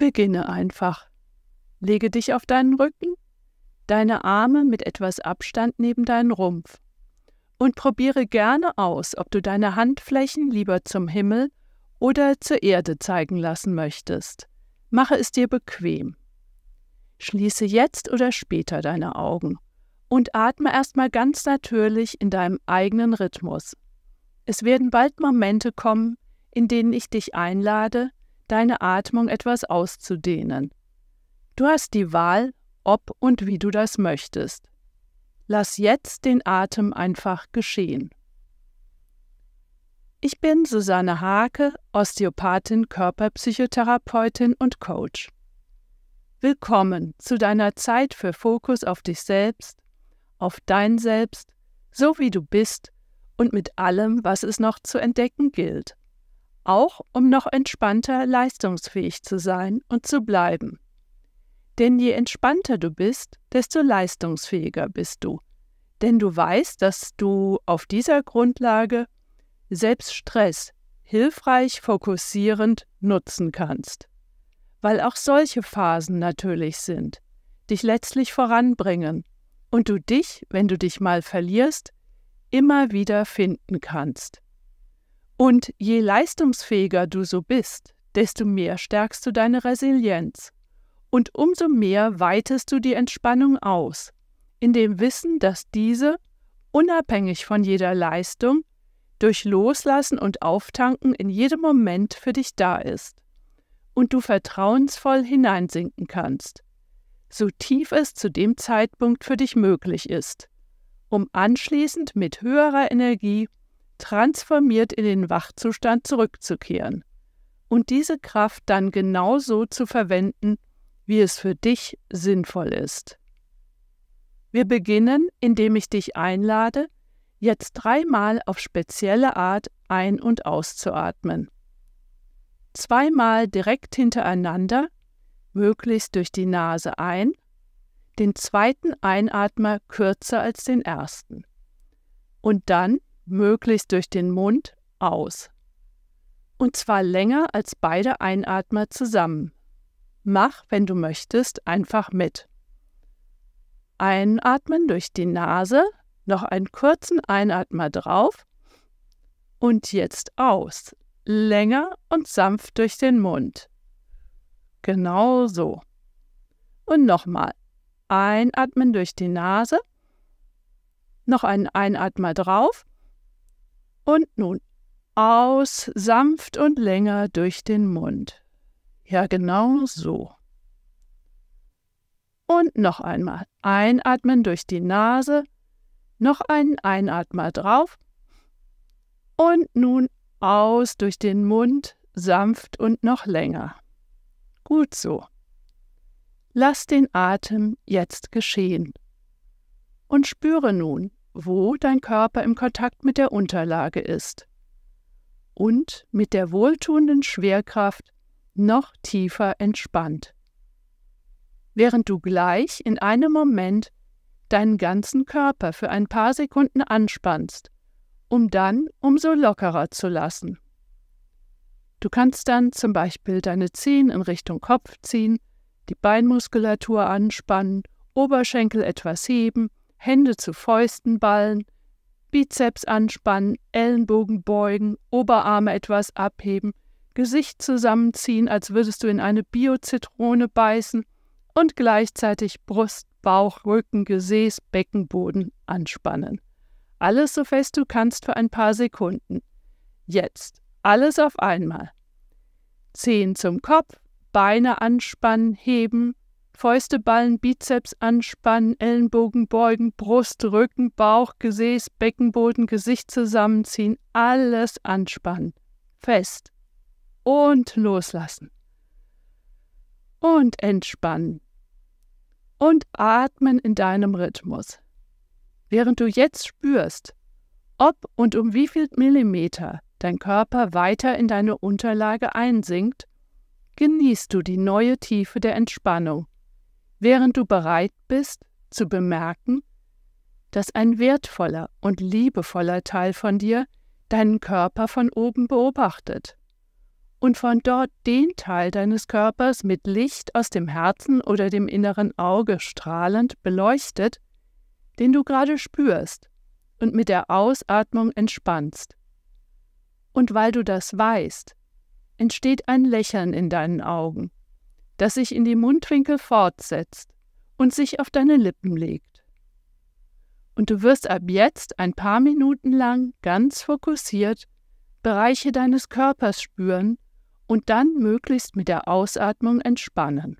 Beginne einfach. Lege dich auf deinen Rücken, deine Arme mit etwas Abstand neben deinen Rumpf und probiere gerne aus, ob du deine Handflächen lieber zum Himmel oder zur Erde zeigen lassen möchtest. Mache es dir bequem. Schließe jetzt oder später deine Augen und atme erstmal ganz natürlich in deinem eigenen Rhythmus. Es werden bald Momente kommen, in denen ich dich einlade, deine Atmung etwas auszudehnen. Du hast die Wahl, ob und wie du das möchtest. Lass jetzt den Atem einfach geschehen. Ich bin Susanne Hake, Osteopathin, Körperpsychotherapeutin und Coach. Willkommen zu deiner Zeit für Fokus auf dich selbst, auf dein Selbst, so wie du bist und mit allem, was es noch zu entdecken gilt auch um noch entspannter leistungsfähig zu sein und zu bleiben. Denn je entspannter du bist, desto leistungsfähiger bist du. Denn du weißt, dass du auf dieser Grundlage selbst Stress hilfreich fokussierend nutzen kannst. Weil auch solche Phasen natürlich sind, dich letztlich voranbringen und du dich, wenn du dich mal verlierst, immer wieder finden kannst. Und je leistungsfähiger du so bist, desto mehr stärkst du deine Resilienz. Und umso mehr weitest du die Entspannung aus, in dem Wissen, dass diese, unabhängig von jeder Leistung, durch Loslassen und Auftanken in jedem Moment für dich da ist und du vertrauensvoll hineinsinken kannst, so tief es zu dem Zeitpunkt für dich möglich ist, um anschließend mit höherer Energie transformiert in den Wachzustand zurückzukehren und diese Kraft dann genau so zu verwenden, wie es für dich sinnvoll ist. Wir beginnen, indem ich dich einlade, jetzt dreimal auf spezielle Art ein- und auszuatmen. Zweimal direkt hintereinander, möglichst durch die Nase ein, den zweiten Einatmer kürzer als den ersten. Und dann möglichst durch den Mund, aus. Und zwar länger als beide Einatmer zusammen. Mach, wenn du möchtest, einfach mit. Einatmen durch die Nase, noch einen kurzen Einatmer drauf und jetzt aus. Länger und sanft durch den Mund. Genau so. Und nochmal. Einatmen durch die Nase, noch einen Einatmer drauf und nun aus, sanft und länger durch den Mund. Ja, genau so. Und noch einmal einatmen durch die Nase, noch einen Einatmer drauf und nun aus durch den Mund, sanft und noch länger. Gut so. Lass den Atem jetzt geschehen und spüre nun, wo dein Körper im Kontakt mit der Unterlage ist und mit der wohltuenden Schwerkraft noch tiefer entspannt. Während du gleich in einem Moment deinen ganzen Körper für ein paar Sekunden anspannst, um dann umso lockerer zu lassen. Du kannst dann zum Beispiel deine Zehen in Richtung Kopf ziehen, die Beinmuskulatur anspannen, Oberschenkel etwas heben Hände zu Fäusten ballen, Bizeps anspannen, Ellenbogen beugen, Oberarme etwas abheben, Gesicht zusammenziehen, als würdest du in eine Biozitrone beißen und gleichzeitig Brust, Bauch, Rücken, Gesäß, Beckenboden anspannen. Alles so fest du kannst für ein paar Sekunden. Jetzt, alles auf einmal. Zehen zum Kopf, Beine anspannen, heben, Fäuste ballen, Bizeps anspannen, Ellenbogen beugen, Brust, Rücken, Bauch, Gesäß, Beckenboden, Gesicht zusammenziehen, alles anspannen. Fest. Und loslassen. Und entspannen. Und atmen in deinem Rhythmus. Während du jetzt spürst, ob und um wie viel Millimeter dein Körper weiter in deine Unterlage einsinkt, genießt du die neue Tiefe der Entspannung während du bereit bist zu bemerken, dass ein wertvoller und liebevoller Teil von dir deinen Körper von oben beobachtet und von dort den Teil deines Körpers mit Licht aus dem Herzen oder dem inneren Auge strahlend beleuchtet, den du gerade spürst und mit der Ausatmung entspannst. Und weil du das weißt, entsteht ein Lächeln in deinen Augen, das sich in die Mundwinkel fortsetzt und sich auf deine Lippen legt. Und du wirst ab jetzt ein paar Minuten lang ganz fokussiert Bereiche deines Körpers spüren und dann möglichst mit der Ausatmung entspannen.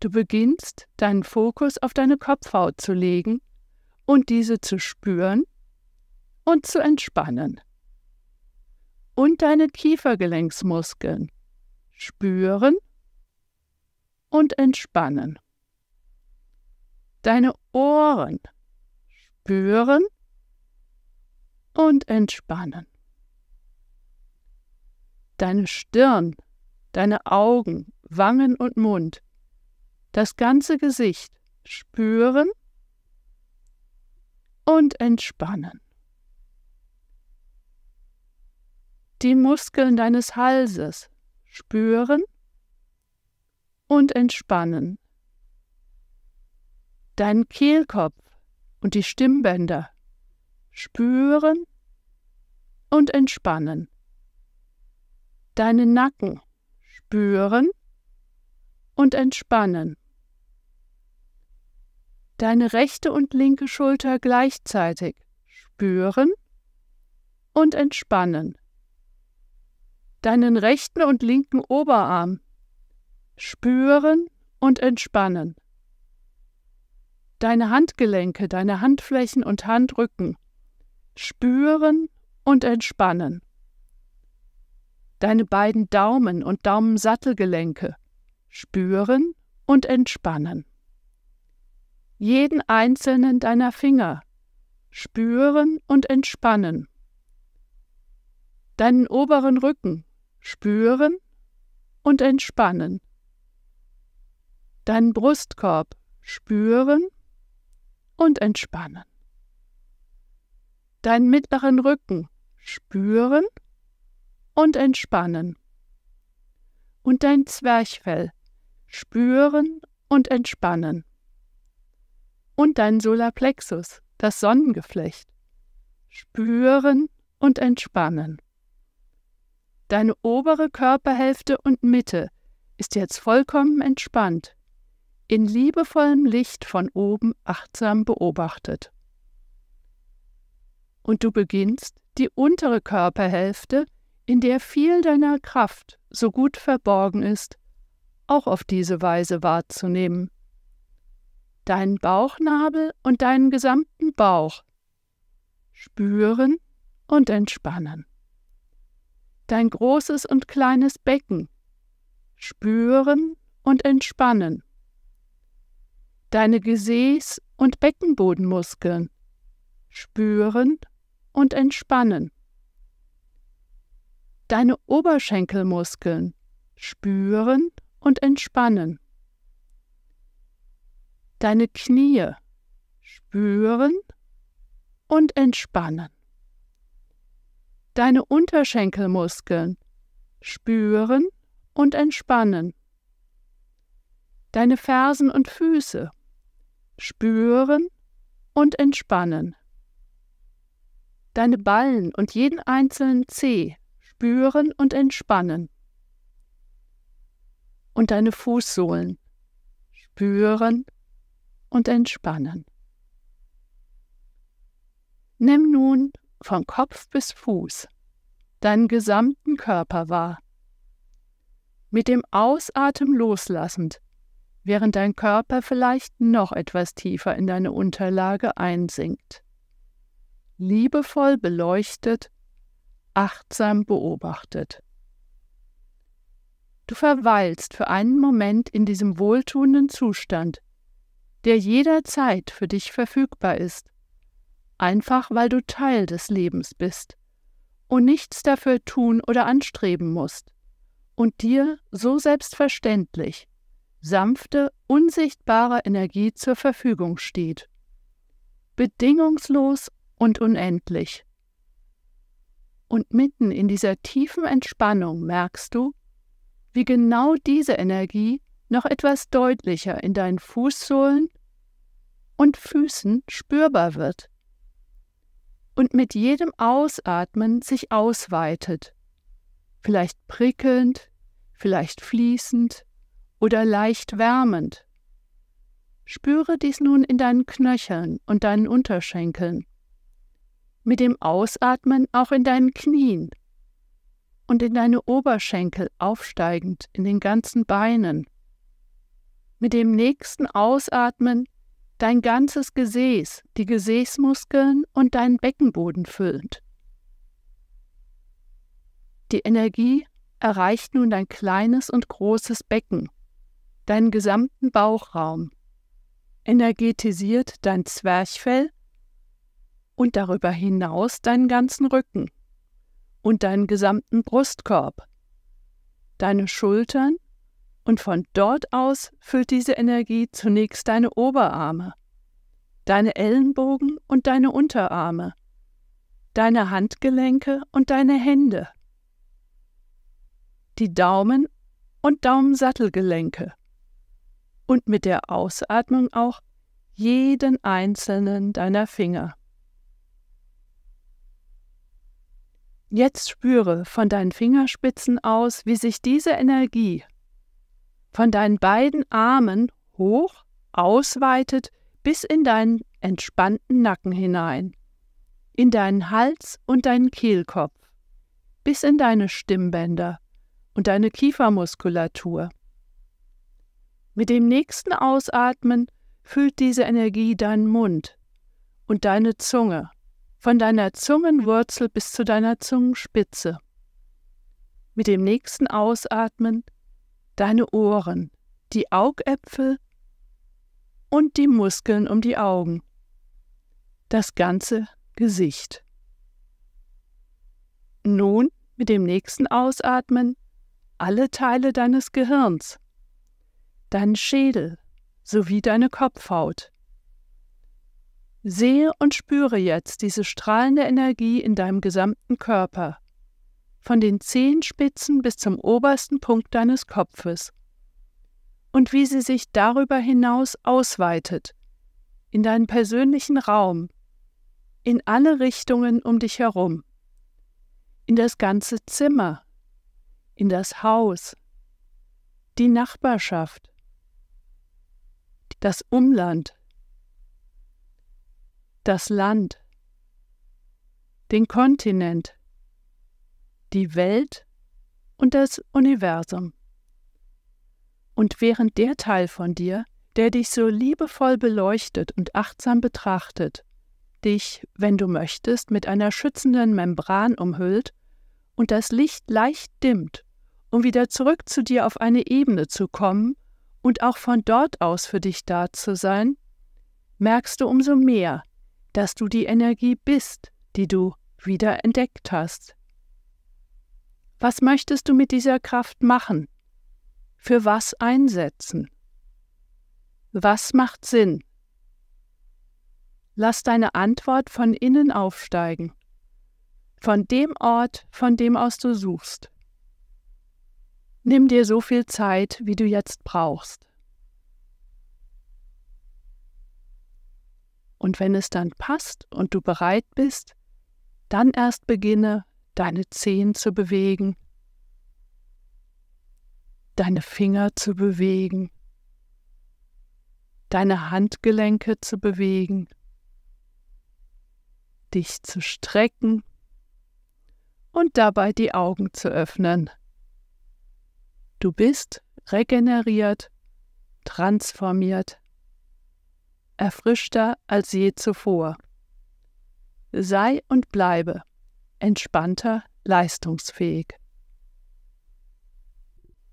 Du beginnst deinen Fokus auf deine Kopfhaut zu legen und diese zu spüren und zu entspannen. Und deine Kiefergelenksmuskeln spüren und entspannen. Deine Ohren spüren und entspannen deine Stirn, deine Augen, Wangen und Mund, das ganze Gesicht spüren und entspannen. Die Muskeln deines Halses spüren und entspannen. Deinen Kehlkopf und die Stimmbänder spüren und entspannen deinen Nacken spüren und entspannen. Deine rechte und linke Schulter gleichzeitig spüren und entspannen. Deinen rechten und linken Oberarm spüren und entspannen. Deine Handgelenke, deine Handflächen und Handrücken spüren und entspannen deine beiden Daumen und Daumensattelgelenke spüren und entspannen. Jeden einzelnen deiner Finger spüren und entspannen. Deinen oberen Rücken spüren und entspannen. Deinen Brustkorb spüren und entspannen. Deinen mittleren Rücken spüren und entspannen. Und dein Zwerchfell spüren und entspannen. Und dein Solarplexus, das Sonnengeflecht, spüren und entspannen. Deine obere Körperhälfte und Mitte ist jetzt vollkommen entspannt, in liebevollem Licht von oben achtsam beobachtet. Und du beginnst, die untere Körperhälfte in der viel deiner Kraft so gut verborgen ist, auch auf diese Weise wahrzunehmen. Deinen Bauchnabel und deinen gesamten Bauch spüren und entspannen. Dein großes und kleines Becken spüren und entspannen. Deine Gesäß- und Beckenbodenmuskeln spüren und entspannen deine Oberschenkelmuskeln spüren und entspannen. Deine Knie spüren und entspannen. Deine Unterschenkelmuskeln spüren und entspannen. Deine Fersen und Füße spüren und entspannen. Deine Ballen und jeden einzelnen Zeh spüren und entspannen. Und deine Fußsohlen spüren und entspannen. Nimm nun von Kopf bis Fuß deinen gesamten Körper wahr. Mit dem Ausatmen loslassend, während dein Körper vielleicht noch etwas tiefer in deine Unterlage einsinkt. Liebevoll beleuchtet achtsam beobachtet. Du verweilst für einen Moment in diesem wohltuenden Zustand, der jederzeit für dich verfügbar ist, einfach weil du Teil des Lebens bist und nichts dafür tun oder anstreben musst und dir so selbstverständlich sanfte, unsichtbare Energie zur Verfügung steht. Bedingungslos und unendlich. Und mitten in dieser tiefen Entspannung merkst du, wie genau diese Energie noch etwas deutlicher in deinen Fußsohlen und Füßen spürbar wird und mit jedem Ausatmen sich ausweitet, vielleicht prickelnd, vielleicht fließend oder leicht wärmend. Spüre dies nun in deinen Knöcheln und deinen Unterschenkeln, mit dem Ausatmen auch in deinen Knien und in deine Oberschenkel aufsteigend in den ganzen Beinen. Mit dem nächsten Ausatmen dein ganzes Gesäß, die Gesäßmuskeln und deinen Beckenboden füllend. Die Energie erreicht nun dein kleines und großes Becken, deinen gesamten Bauchraum, energetisiert dein Zwerchfell und darüber hinaus deinen ganzen Rücken und deinen gesamten Brustkorb, deine Schultern und von dort aus füllt diese Energie zunächst deine Oberarme, deine Ellenbogen und deine Unterarme, deine Handgelenke und deine Hände, die Daumen und Daumensattelgelenke und mit der Ausatmung auch jeden einzelnen deiner Finger. Jetzt spüre von deinen Fingerspitzen aus, wie sich diese Energie von deinen beiden Armen hoch ausweitet bis in deinen entspannten Nacken hinein, in deinen Hals und deinen Kehlkopf, bis in deine Stimmbänder und deine Kiefermuskulatur. Mit dem nächsten Ausatmen füllt diese Energie deinen Mund und deine Zunge, von deiner Zungenwurzel bis zu deiner Zungenspitze. Mit dem nächsten Ausatmen deine Ohren, die Augäpfel und die Muskeln um die Augen, das ganze Gesicht. Nun mit dem nächsten Ausatmen alle Teile deines Gehirns, deinen Schädel sowie deine Kopfhaut. Sehe und spüre jetzt diese strahlende Energie in deinem gesamten Körper von den Zehenspitzen bis zum obersten Punkt deines Kopfes und wie sie sich darüber hinaus ausweitet, in deinen persönlichen Raum, in alle Richtungen um dich herum, in das ganze Zimmer, in das Haus, die Nachbarschaft, das Umland, das Land, den Kontinent, die Welt und das Universum. Und während der Teil von dir, der dich so liebevoll beleuchtet und achtsam betrachtet, dich, wenn du möchtest, mit einer schützenden Membran umhüllt und das Licht leicht dimmt, um wieder zurück zu dir auf eine Ebene zu kommen und auch von dort aus für dich da zu sein, merkst du umso mehr, dass du die Energie bist, die du wieder entdeckt hast. Was möchtest du mit dieser Kraft machen? Für was einsetzen? Was macht Sinn? Lass deine Antwort von innen aufsteigen, von dem Ort, von dem aus du suchst. Nimm dir so viel Zeit, wie du jetzt brauchst. Und wenn es dann passt und du bereit bist, dann erst beginne deine Zehen zu bewegen, deine Finger zu bewegen, deine Handgelenke zu bewegen, dich zu strecken und dabei die Augen zu öffnen. Du bist regeneriert, transformiert, erfrischter als je zuvor. Sei und bleibe entspannter, leistungsfähig.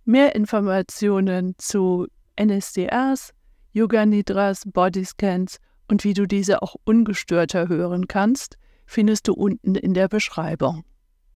Mehr Informationen zu NSDRs, Yoga Nidras, Bodyscans und wie du diese auch ungestörter hören kannst, findest du unten in der Beschreibung.